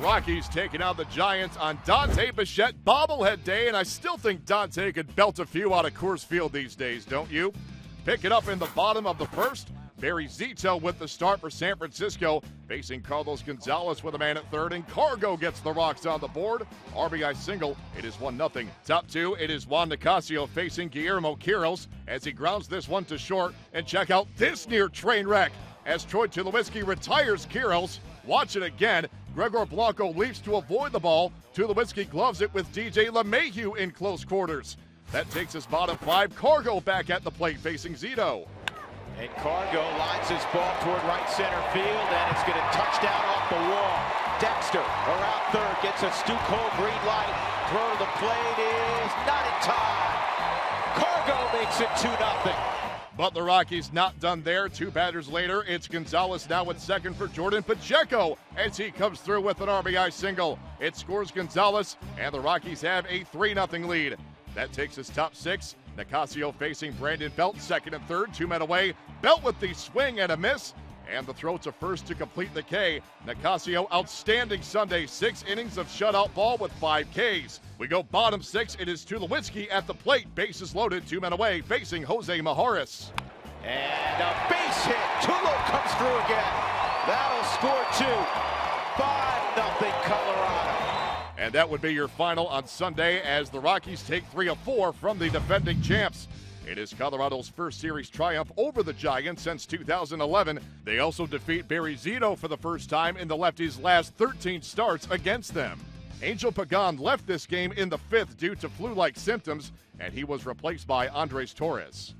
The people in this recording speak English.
Rockies taking out the Giants on Dante Bichette bobblehead day, and I still think Dante could belt a few out of Coors Field these days, don't you? Pick it up in the bottom of the first. Barry Zito with the start for San Francisco, facing Carlos Gonzalez with a man at third, and Cargo gets the rocks on the board. RBI single, it is 1 0. Top two, it is Juan Nicasio facing Guillermo Quiroz as he grounds this one to short. And check out this near train wreck as Troy Tulowitzki retires Quiroz. Watch it again. Gregor Blanco leaps to avoid the ball. Tulowitzki gloves it with DJ LeMahieu in close quarters. That takes us bottom five. Cargo back at the plate facing Zito. And Cargo lines his ball toward right center field, and it's going to touch down off the wall. Dexter around third gets a Stu Cole green light. Throw to the plate is not in time. Cargo makes it 2 0. But the Rockies not done there. Two batters later, it's Gonzalez now at second for Jordan Pacheco as he comes through with an RBI single. It scores Gonzalez, and the Rockies have a 3 0 lead. That takes us top six. Nicasio facing Brandon Belt, second and third, two men away. Belt with the swing and a miss. And the throw to first to complete the K. Nicasio, outstanding Sunday, six innings of shutout ball with five Ks. We go bottom six. It is Tulowitzki at the plate, bases loaded, two men away, facing Jose Mijares. And a base hit. Tulo comes through again. That'll score two. 5 nothing Colorado. And that would be your final on Sunday as the Rockies take three of four from the defending champs. It is Colorado's first series triumph over the Giants since 2011. They also defeat Barry Zito for the first time in the lefties' last 13 starts against them. Angel Pagan left this game in the fifth due to flu like symptoms, and he was replaced by Andres Torres.